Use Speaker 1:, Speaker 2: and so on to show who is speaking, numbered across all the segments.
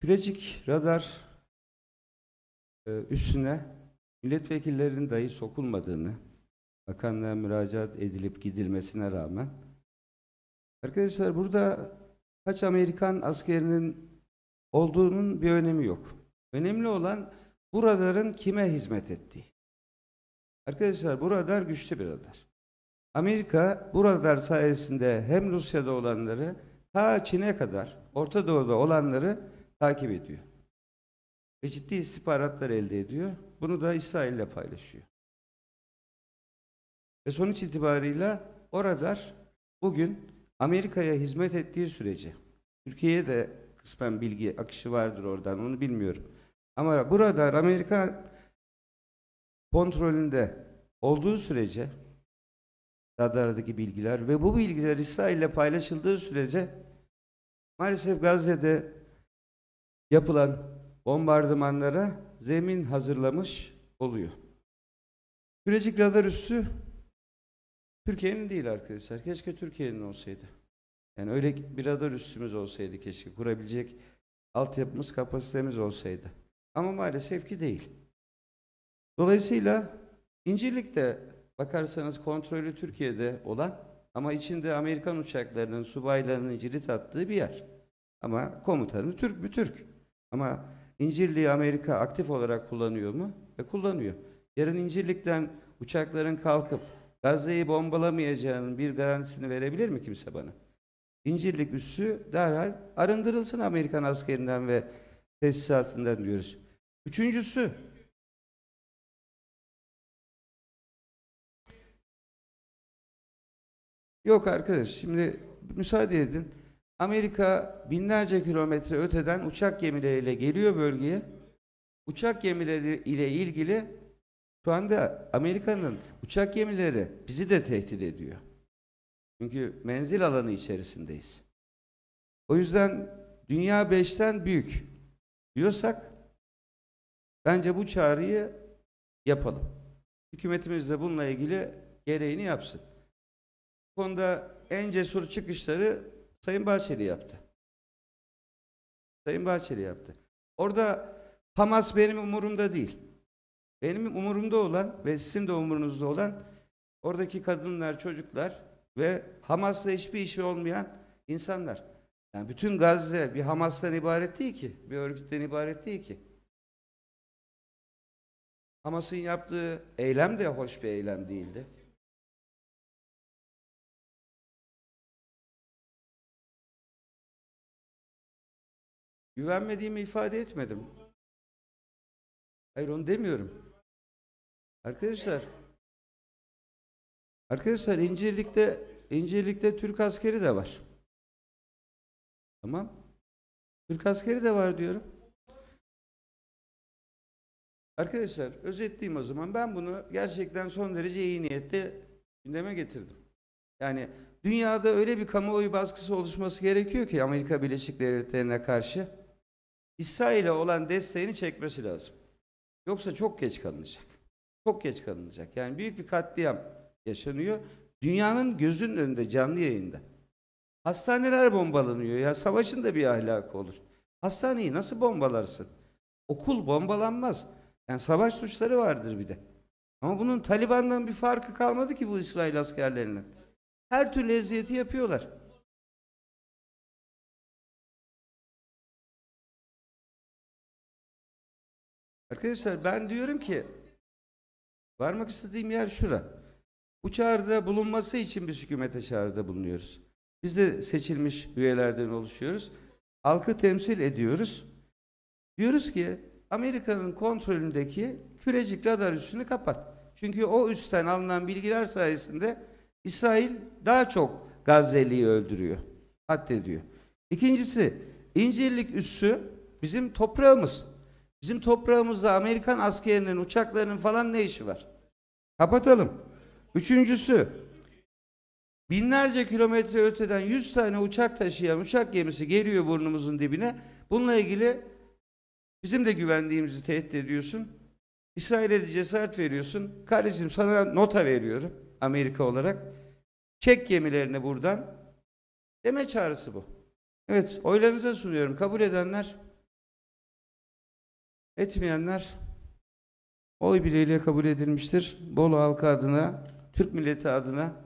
Speaker 1: Kürecik radar e, üstüne milletvekillerinin dahi sokulmadığını, bakanlığa müracaat edilip gidilmesine rağmen arkadaşlar burada kaç Amerikan askerinin olduğunun bir önemi yok. Önemli olan bu radarın kime hizmet ettiği. Arkadaşlar bu radar güçlü bir radar. Amerika bu radar sayesinde hem Rusya'da olanları ta Çin'e kadar Orta Doğu'da olanları takip ediyor. Ve ciddi istihbaratlar elde ediyor. Bunu da İsrail'le paylaşıyor. Ve sonuç itibarıyla o radar bugün Amerika'ya hizmet ettiği sürece Türkiye'ye de kısmen bilgi akışı vardır oradan onu bilmiyorum. Ama bu radar Amerika kontrolünde olduğu sürece radardaki bilgiler ve bu bilgiler İsrail'le paylaşıldığı sürece maalesef Gazze'de yapılan bombardımanlara zemin hazırlamış oluyor. Kürecik radar üssü Türkiye'nin değil arkadaşlar. Keşke Türkiye'nin olsaydı. Yani öyle bir radar üssümüz olsaydı keşke. Kurabilecek altyapımız, kapasitemiz olsaydı. Ama maalesef ki değil. Dolayısıyla İncirlik'te bakarsanız kontrolü Türkiye'de olan ama içinde Amerikan uçaklarının, subaylarının cirit attığı bir yer. Ama komutanı Türk bir Türk. Ama İncirliği Amerika aktif olarak kullanıyor mu? E kullanıyor. Yarın İncirlik'ten uçakların kalkıp Gazze'yi bombalamayacağının bir garantisini verebilir mi kimse bana? İncirlik üssü derhal arındırılsın Amerikan askerinden ve tesisatından diyoruz. Üçüncüsü, yok arkadaş şimdi müsaade edin. Amerika binlerce kilometre öteden uçak gemileriyle geliyor bölgeye. Uçak gemileri ile ilgili şu anda Amerika'nın uçak gemileri bizi de tehdit ediyor. Çünkü menzil alanı içerisindeyiz. O yüzden dünya beşten büyük diyorsak bence bu çağrıyı yapalım. Hükümetimiz de bununla ilgili gereğini yapsın. Bu konuda en cesur çıkışları Sayın Bahçeli yaptı. Sayın Bahçeli yaptı. Orada Hamas benim umurumda değil. Benim umurumda olan ve sizin de umurunuzda olan oradaki kadınlar, çocuklar ve Hamas'la hiçbir işi olmayan insanlar. Yani bütün Gazze bir Hamas'tan ibaret değil ki, bir örgütten ibaret değil ki. Hamas'ın yaptığı eylem de hoş bir eylem değildi. Güvenmediğimi ifade etmedim. Hayır onu demiyorum. Arkadaşlar Arkadaşlar İncirlik'te İncirlik'te Türk askeri de var. Tamam. Türk askeri de var diyorum. Arkadaşlar özetleyeyim o zaman. Ben bunu gerçekten son derece iyi niyette gündeme getirdim. Yani dünyada öyle bir kamuoyu baskısı oluşması gerekiyor ki Amerika Birleşik Devletleri'ne karşı İsrail'e olan desteğini çekmesi lazım. Yoksa çok geç kalınacak. Çok geç kalınacak. Yani büyük bir katliam yaşanıyor. Dünyanın gözünün önünde canlı yayında. Hastaneler bombalanıyor. Ya savaşın da bir ahlakı olur. Hastaneyi nasıl bombalarsın? Okul bombalanmaz. Yani savaş suçları vardır bir de. Ama bunun Taliban'dan bir farkı kalmadı ki bu İsrail askerlerinin. Her türlü eziyeti yapıyorlar. Arkadaşlar ben diyorum ki varmak istediğim yer şura. Bu çağrıda bulunması için biz hükümete çağrıda bulunuyoruz. Biz de seçilmiş üyelerden oluşuyoruz. Halkı temsil ediyoruz. Diyoruz ki Amerika'nın kontrolündeki kürecik radar üssünü kapat. Çünkü o üstten alınan bilgiler sayesinde İsrail daha çok Gazze'liyi öldürüyor, haddediyor. İkincisi, İncirlik üssü bizim toprağımız. Bizim toprağımızda Amerikan askerinin, uçaklarının falan ne işi var? Kapatalım. Üçüncüsü, binlerce kilometre öteden 100 tane uçak taşıyan uçak gemisi geliyor burnumuzun dibine. Bununla ilgili bizim de güvenliğimizi tehdit ediyorsun. İsrail'e de cesaret veriyorsun. Kardeşim sana nota veriyorum Amerika olarak. Çek gemilerini buradan. Deme çağrısı bu. Evet, oylarınıza sunuyorum. Kabul edenler Etmeyenler oy birliğiyle kabul edilmiştir. Bolu halkı adına, Türk milleti adına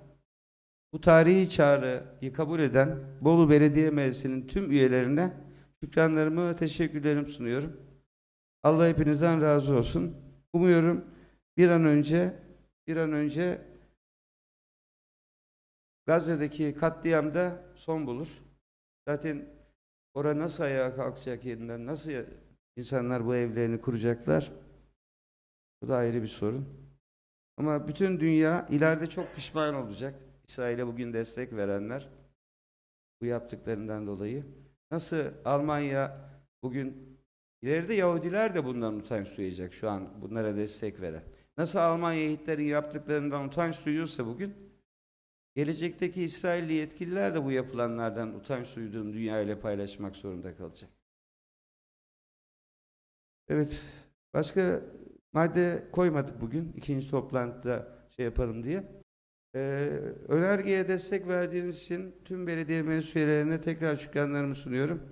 Speaker 1: bu tarihi çağrıyı kabul eden Bolu Belediye Meclisi'nin tüm üyelerine şükranlarımı ve teşekkürlerimi sunuyorum. Allah hepinizden razı olsun. Umuyorum bir an önce bir an önce Gazze'deki katliamda son bulur. Zaten orada nasıl ayağa kalkacak yeniden, nasıl insanlar bu evlerini kuracaklar? Bu da ayrı bir sorun. Ama bütün dünya ileride çok pişman olacak. İsrail'e bugün destek verenler bu yaptıklarından dolayı. Nasıl Almanya bugün ileride Yahudiler de bundan utanç duyacak şu an bunlara destek veren. Nasıl Almanya Hitler'in yaptıklarından utanç duyuyorsa bugün gelecekteki İsrailli yetkililer de bu yapılanlardan utanç duyduğunu dünya ile paylaşmak zorunda kalacak. Evet. Başka madde koymadık bugün. ikinci toplantıda şey yapalım diye. Ee, önergeye destek verdiğiniz için tüm belediye meclis üyelerine tekrar şükranlarımı sunuyorum.